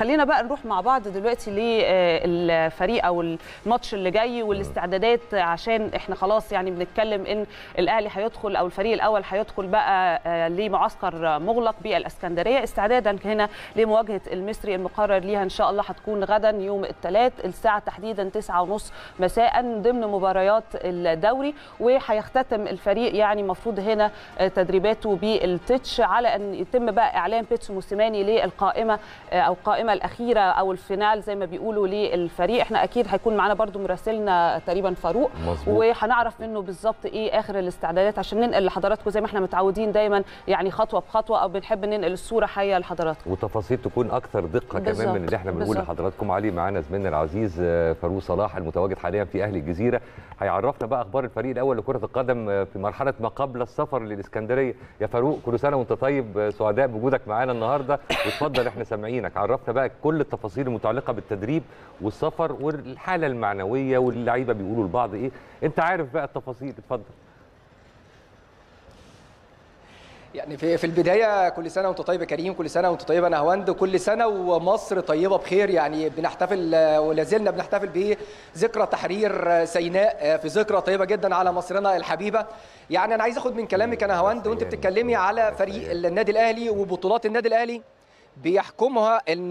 خلينا بقى نروح مع بعض دلوقتي للفريق أو الماتش اللي جاي والاستعدادات عشان إحنا خلاص يعني بنتكلم إن الأهلي هيدخل أو الفريق الأول هيدخل بقى آه، لمعسكر مغلق بالإسكندرية. استعدادا هنا لمواجهة المصري المقرر ليها إن شاء الله هتكون غدا يوم الثلاث الساعة تحديدا 9:30 مساء ضمن مباريات الدوري. وهيختتم الفريق يعني المفروض هنا آه، تدريباته بالتتش على أن يتم بقى إعلان بيتسو موسيماني للقائمة آه، أو القائمه الأخيرة أو الفينال زي ما بيقولوا للفريق. إحنا أكيد هيكون معانا برضو مراسلنا تقريبا فاروق. وهنعرف منه بالظبط إيه آخر الاستعدادات عشان ننقل لحضراتكم زي ما إحنا متعودين دايما يعني خطوة بخطوة أو بنحب ننقل الصورة حية لحضراتكم. وتفاصيل تكون أكثر دقة كمان بالظبط، من اللي إحنا بنقول. لحضراتكم. عليه معانا زميلنا العزيز آه، فاروق صلاح المتواجد حاليا في أهل الجزيرة. هيعرفنا بقى أخبار الفريق الأول لكرة القدم آه، في مرحلة ما قبل السفر للإسكندرية. يا فاروق كل سنة وأنت طيب آه، سعداء بوجودك معانا النهارده. واتفضل إحنا سامعينك. عرفنا بقى كل التفاصيل المتعلقة بالتدريب والسفر والحالة المعنوية واللعيبة بيقولوا لبعض إيه. أنت عارف بقى التفاصيل اتفضل. يعني في في البداية كل سنة وأنت طيب يا كريم كل سنة وأنت طيبه نهواند كل سنة ومصر طيبة بخير. يعني بنحتفل ولا زلنا بنحتفل بذكرى تحرير سيناء في ذكرى طيبة جدا على مصرنا الحبيبة. يعني أنا عايز أخد من كلامك يا نهواند وأنت بتتكلمي على فريق النادي الأهلي وبطولات النادي الأهلي. بيحكمها إن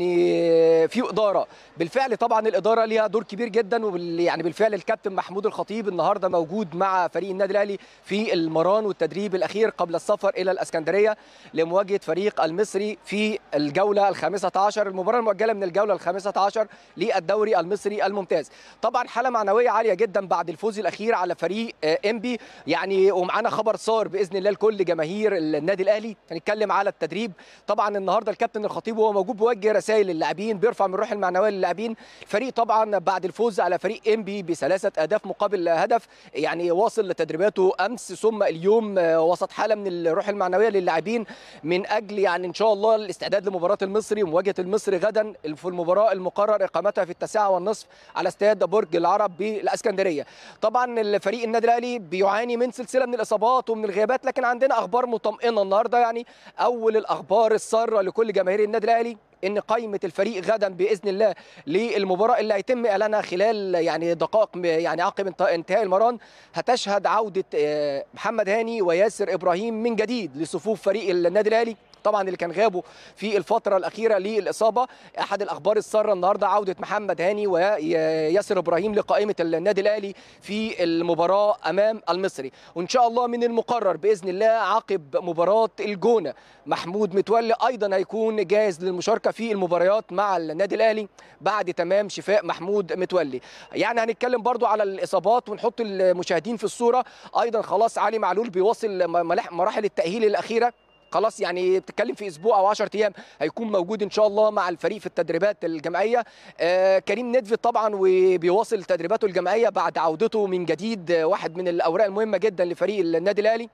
في إدارة. بالفعل طبعا الإدارة ليها دور كبير جدا وبال يعني بالفعل الكابتن محمود الخطيب النهارده موجود مع فريق النادي الأهلي في المران والتدريب الأخير قبل السفر إلى الإسكندرية لمواجهة فريق المصري في الجولة الخامسة عشر المباراة المؤجلة من الجولة الخامسة عشر للدوري المصري الممتاز. طبعا حالة معنوية عالية جدا بعد الفوز الأخير على فريق آه، إنبي. يعني ومعانا خبر صار بإذن الله لكل جماهير النادي الأهلي. هنتكلم على التدريب. طبعا النهارده الكابتن الخطيب وهو موجود بيوجه رسائل للاعبين بيرفع من الروح المعنوية للاعبين. الفريق طبعا بعد الفوز على فريق انبي بثلاثه أهداف مقابل هدف يعني واصل لتدريباته أمس ثم اليوم آه، وسط حالة من الروح المعنوية للاعبين من أجل يعني إن شاء الله الاستعداد لمباراة المصري ومواجهه المصري غدا في المباراة المقرر إقامتها في التاسعة والنصف على استاد برج العرب بالإسكندرية. طبعا الفريق النادي الأهلي بيعاني من سلسلة من الإصابات ومن الغيابات لكن عندنا أخبار مطمئنة النهارده يعني أول الأخبار السارة لكل جماهير النادي الأهلي. إن قائمة الفريق غدا بإذن الله للمباراة اللي هيتم إعلانها خلال يعني دقائق يعني عقب انت- انتهاء المران هتشهد عودة آه، محمد هاني وياسر إبراهيم من جديد لصفوف فريق النادي الأهلي. طبعا اللي كان غابوا في الفترة الأخيرة للإصابة. أحد الأخبار السارة النهارده عودة محمد هاني وياسر إبراهيم لقائمة النادي الأهلي في المباراة أمام المصري. وإن شاء الله من المقرر بإذن الله عقب مباراة الجونة محمود متولي أيضا هيكون جاهز للمشاركة في المباريات مع النادي الأهلي بعد تمام شفاء محمود متولي. يعني هنتكلم برضو على الإصابات ونحط المشاهدين في الصورة. أيضا خلاص علي معلول بيواصل مراحل التأهيل الأخيرة. خلاص يعني بتتكلم في أسبوع أو 10 أيام هيكون موجود إن شاء الله مع الفريق في التدريبات الجماعية. آه كريم ندفد طبعا وبيواصل تدريباته الجماعية بعد عودته من جديد واحد من الأوراق المهمة جدا لفريق النادي الأهلي.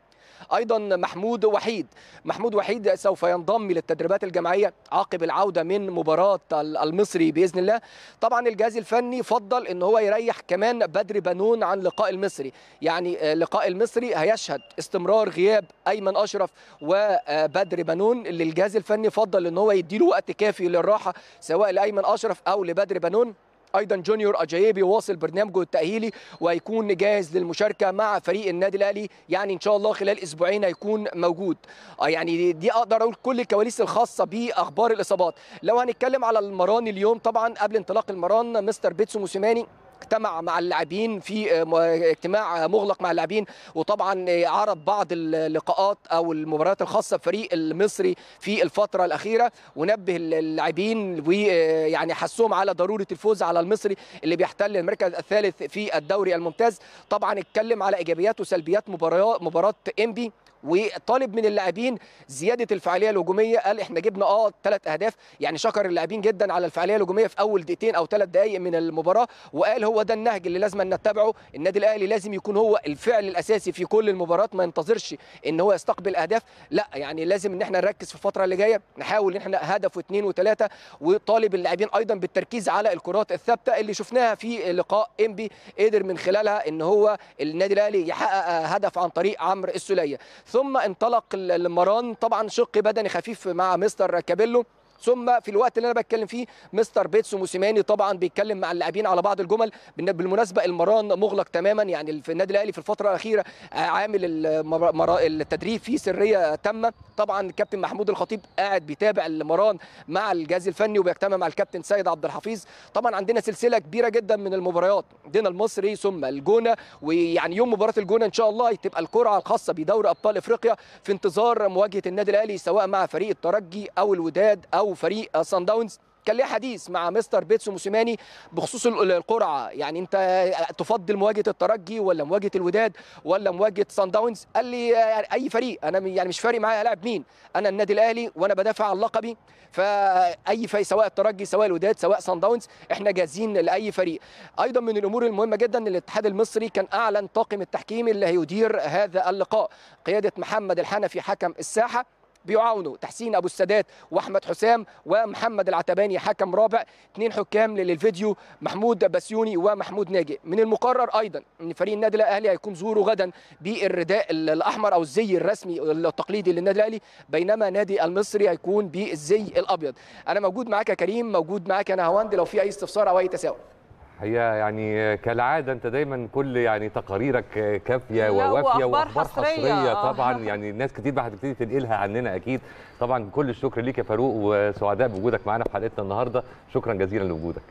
أيضا محمود وحيد. محمود وحيد سوف ينضم للتدريبات الجماعية عقب العودة من مباراة ال- المصري بإذن الله. طبعا الجهاز الفني فضل إن هو يريح كمان بدر بنون عن لقاء المصري. يعني آه، لقاء المصري هيشهد استمرار غياب أيمن أشرف وبدر بنون. اللي الجهاز الفني فضل إن هو يديله وقت كافي للراحة سواء لأيمن أشرف أو لبدر بنون. أيضا جونيور أجايبي واصل برنامجه التأهيلي وهيكون جاهز للمشاركة مع فريق النادي الأهلي. يعني إن شاء الله خلال أسبوعين هيكون موجود. آه يعني دي- أقدر أقول كل الكواليس الخاصة بأخبار الإصابات. لو هنتكلم على المران اليوم طبعا قبل انطلاق المران مستر بيتسو موسيماني اجتمع مع اللاعبين في آه، اجتماع مغلق مع اللاعبين. وطبعا آه، عرض بعض اللقاءات أو المباريات الخاصة بفريق المصري في الفترة الأخيرة. ونبه اللاعبين ويعني حسهم على ضرورة الفوز على المصري اللي بيحتل المركز الثالث في الدوري الممتاز. طبعا اتكلم على إيجابيات وسلبيات مباراه مباراة إنبي. وطالب من اللاعبين زيادة الفعالية الهجومية. قال إحنا جبنا آه ثلاث أهداف يعني شكر اللاعبين جدا على الفعالية الهجومية في أول دقيقتين أو ثلاث دقائق من المباراة. وقال هو ده النهج اللي لازم نتبعه. النادي الأهلي لازم يكون هو الفعل الأساسي في كل المباريات ما ينتظرش إن هو يستقبل أهداف. لا يعني لازم إن إحنا نركز في الفترة اللي جاية. نحاول إن إحنا هدف واثنين وثلاثه وطالب اللاعبين أيضا بالتركيز على الكرات الثابتة اللي شفناها في لقاء إنبي قدر من خلالها إن هو النادي الأهلي يحقق هدف عن طريق عمرو السولية. ثم انطلق المران. طبعا شق بدني خفيف مع مستر كابيلو. ثم في الوقت اللي أنا بتكلم فيه مستر بيتسو موسيماني طبعا بيتكلم مع اللاعبين على بعض الجمل بالمناسبة المران مغلق تماما يعني في النادي الأهلي في الفترة الأخيرة عامل التدريب فيه سرية تامة. طبعا الكابتن محمود الخطيب قاعد بيتابع المران مع الجهاز الفني وبيجتمع مع الكابتن سيد عبد الحفيظ. طبعا عندنا سلسلة كبيرة جدا من المباريات. عندنا المصري ثم الجونة ويعني يوم مباراة الجونة إن شاء الله تبقى القرعه الخاصة بدوري أبطال إفريقيا في انتظار مواجهة النادي الأهلي سواء مع فريق الترجي أو الوداد أو فريق سان داونز كان ليه حديث مع مستر بيتسو موسيماني بخصوص ال- القرعة. يعني أنت تفضل مواجهة الترجي ولا مواجهة الوداد ولا مواجهة سان داونز قال لي يعني أي فريق. أنا يعني مش فارق معايا العب مين. أنا النادي الأهلي وأنا بدافع عن لقبي. فأي فريق سواء الترجي سواء الوداد سواء سان داونز إحنا جاهزين لأي فريق. أيضا من الأمور المهمة جدا إن الاتحاد المصري كان أعلن طاقم التحكيم اللي هيدير هذا اللقاء. قيادة محمد الحنفي حكم الساحة. بيعاونوا. تحسين أبو السادات وأحمد حسام ومحمد العتباني حكم رابع اثنين حكام للفيديو محمود بسيوني ومحمود ناجي. من المقرر أيضا إن فريق النادي الأهلي هيكون ظهوره غدا بالرداء ال- الأحمر أو الزي الرسمي التقليدي للنادي الأهلي بينما نادي المصري هيكون بالزي الأبيض. أنا موجود معاك يا كريم موجود معاك أنا هواند لو في أي استفسار أو أي تساؤل. هي يعني كالعادة أنت دايما كل يعني تقاريرك كافية ووافية وأخبار حصرية. حصرية آه. طبعا يعني الناس كتير بقى هتبتدي تنقلها عننا أكيد طبعا كل الشكر ليك يا فاروق وسعداء بوجودك معانا في حلقتنا النهارده شكرا جزيلا لوجودك